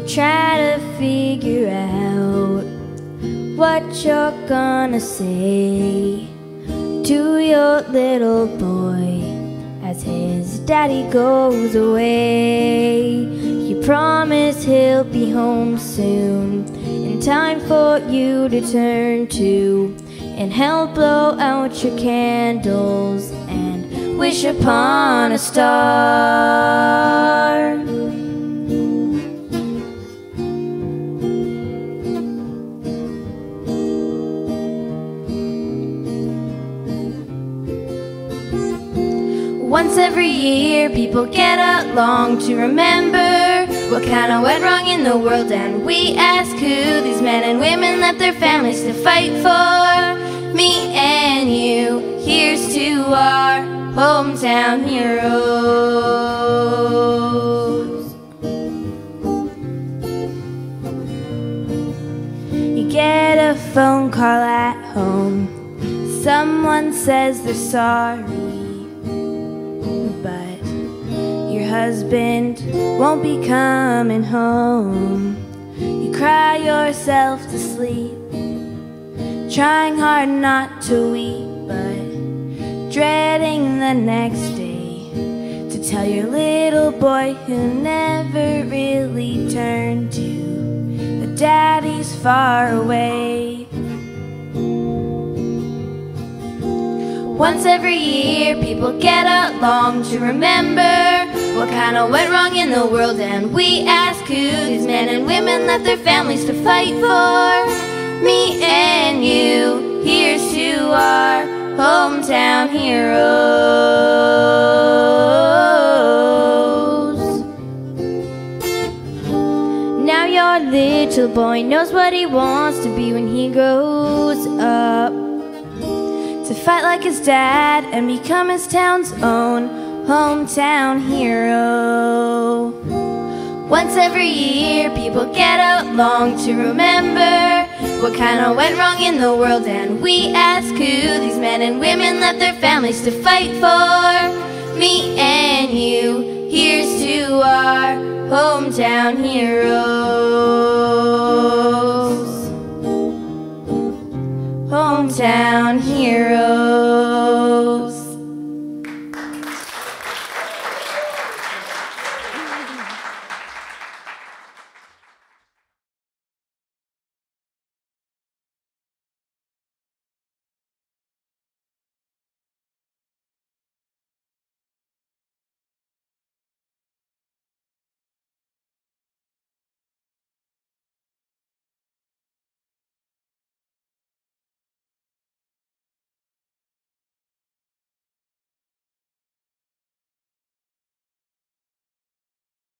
try to figure out what you're gonna say to your little boy as his daddy goes away. You promise he'll be home soon in time for you to turn to and help blow out your candles and wish upon a star. Once every year, people get along to remember what kind of went wrong in the world, and we ask who these men and women left their families to fight for. Me and you, here's to our hometown heroes. You get a phone call at home, someone says they're sorry. Husband won't be coming home. You cry yourself to sleep, trying hard not to weep, but dreading the next day to tell your little boy who never really turned you that daddy's far away. Once every year, people get along to remember what kind of went wrong in the world, and we ask who these men and women left their families to fight for. Me and you, here's to our hometown heroes. Now your little boy knows what he wants to be when he grows up to fight like his dad and become his town's own hometown hero. Once every year, people get out long to remember what kind of went wrong in the world, and we ask who these men and women left their families to fight for. Me and you, here's to our hometown heroes. Hometown heroes.